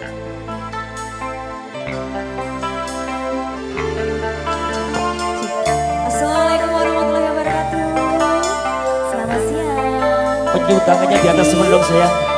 Assalamualaikum warahmatullahi wabarakatuh. Selamat siang. Penyu tangannya di atas sebelum saya.